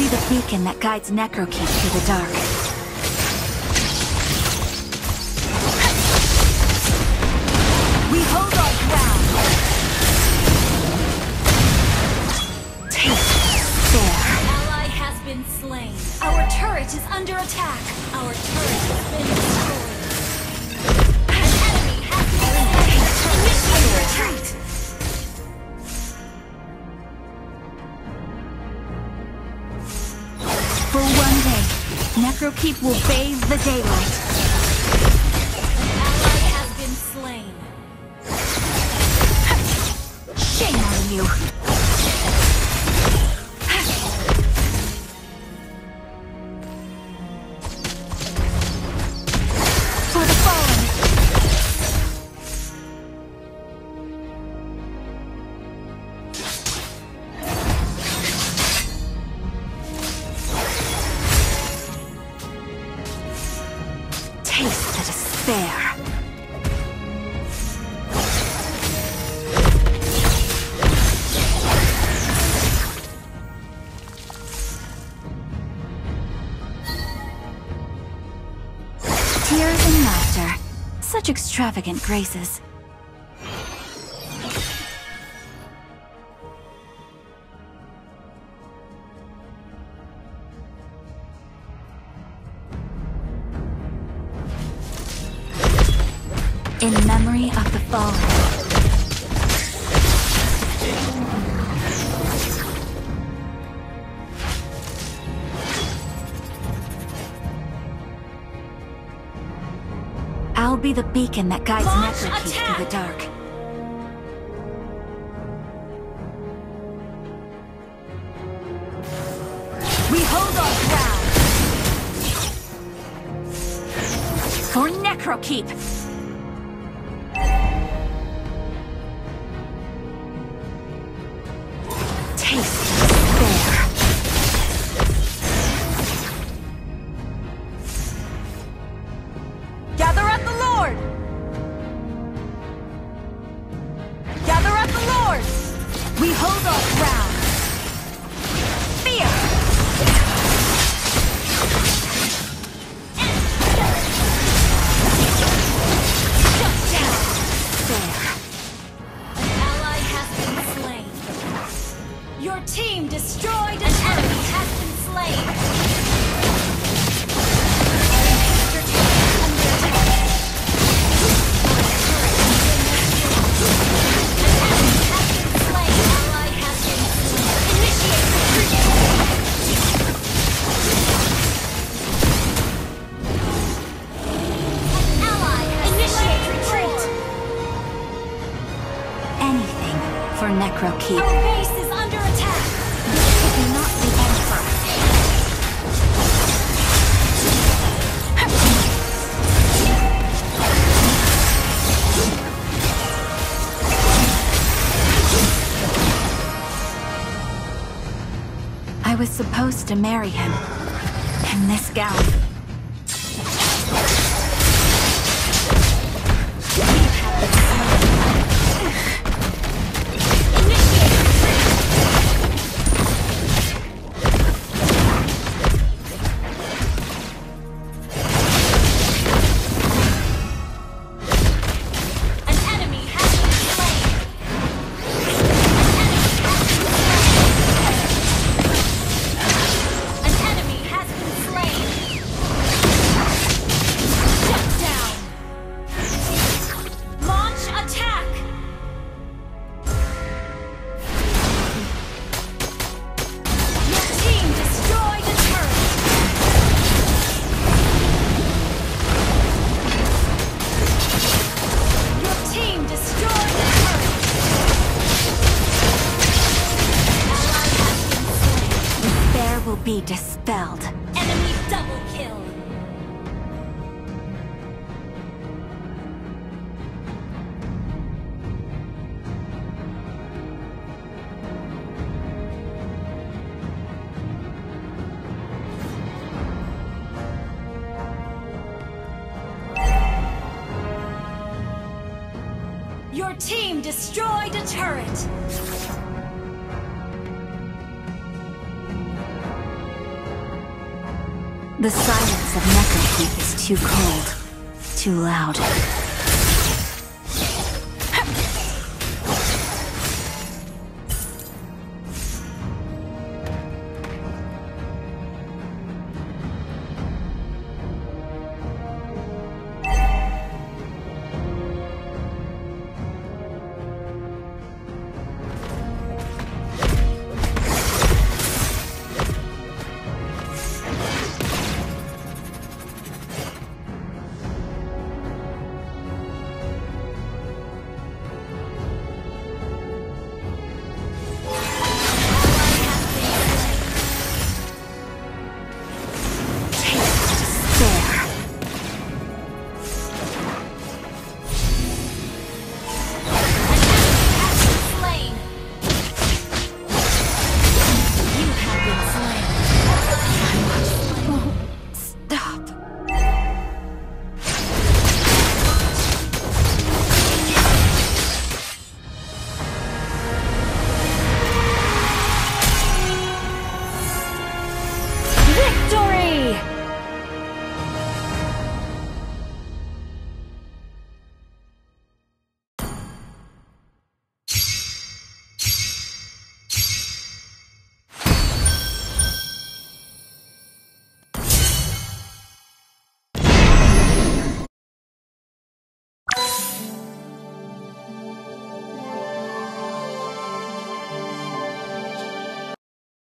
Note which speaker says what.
Speaker 1: be the beacon that guides Necrokeep through the dark. We hold our ground! Taste despair.
Speaker 2: ally has been slain. Our turret is under attack. Our turret has been
Speaker 1: Necrokeep will bathe the daylight.
Speaker 2: An Ally has been slain.
Speaker 1: Shame on you! Such extravagant graces. In memory of the fallen. Be the beacon that guides Necrokeep through the dark. We hold our ground! For Necrokeep! For Necrokeep.
Speaker 2: Our base is under attack.
Speaker 1: This could not be over. I was supposed to marry him. In this gown. Be dispelled.
Speaker 2: Enemy double kill. Your team destroyed a turret.
Speaker 1: The silence of Necrokeep is too cold, too loud.